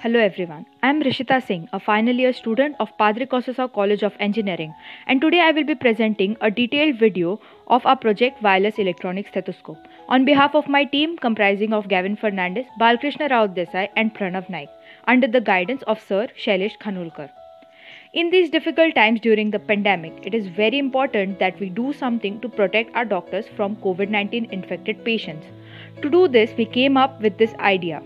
Hello everyone. I am Rishita Singh, a final year student of Padre Conceicao College of Engineering, and today I will be presenting a detailed video of our project Wireless Electronic Stethoscope on behalf of my team comprising of Gavin Fernandes, Balkrishna Raut Dessai and Pranav Naik under the guidance of Sir Shailesh Khanolkar. In these difficult times during the pandemic, it is very important that we do something to protect our doctors from COVID 19 infected patients. To do this, we came up with this idea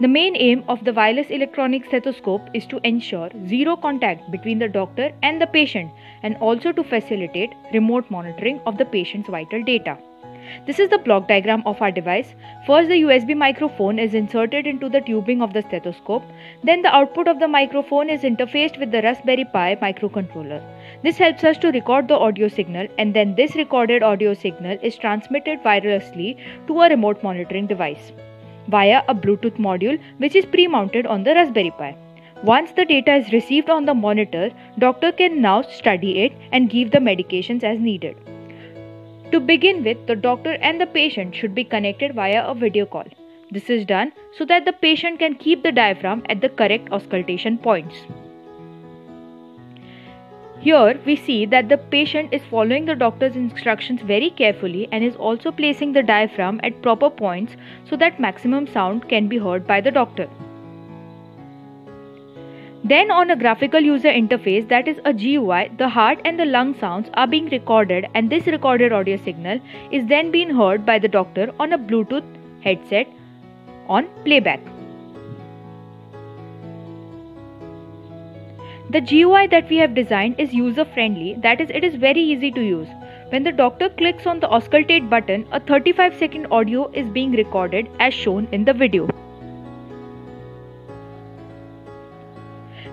the main aim of the wireless electronic stethoscope is to ensure zero contact between the doctor and the patient and also to facilitate remote monitoring of the patient's vital data. This is the block diagram of our device. First, the USB microphone is inserted into the tubing of the stethoscope. Then, the output of the microphone is interfaced with the Raspberry Pi microcontroller. This helps us to record the audio signal, and then this recorded audio signal is transmitted wirelessly to a remote monitoring device via a Bluetooth module which is pre-mounted on the Raspberry Pi. Once the data is received on the monitor, doctor can now study it and give the medications as needed. To begin with, the doctor and the patient should be connected via a video call. This is done so that the patient can keep the diaphragm at the correct auscultation points. Here we see that the patient is following the doctor's instructions very carefully and is also placing the diaphragm at proper points so that maximum sound can be heard by the doctor. Then on a graphical user interface that is a GUI, the heart and the lung sounds are being recorded and this recorded audio signal is then being heard by the doctor on a Bluetooth headset on playback. The GUI that we have designed is user friendly, that is, it is very easy to use. When the doctor clicks on the auscultate button, a 35 second audio is being recorded as shown in the video.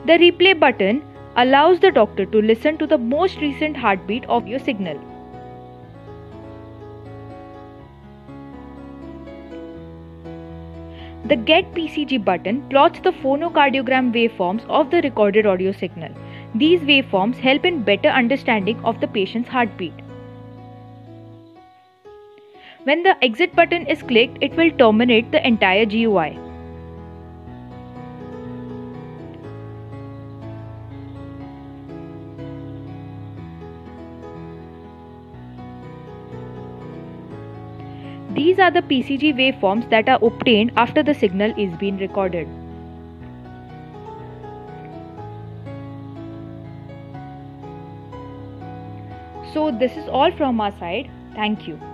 The replay button allows the doctor to listen to the most recent heartbeat of your signal. The Get PCG button plots the phonocardiogram waveforms of the recorded audio signal. These waveforms help in better understanding of the patient's heartbeat. When the exit button is clicked, it will terminate the entire GUI. These are the PCG waveforms that are obtained after the signal is being recorded. So this is all from our side. Thank you.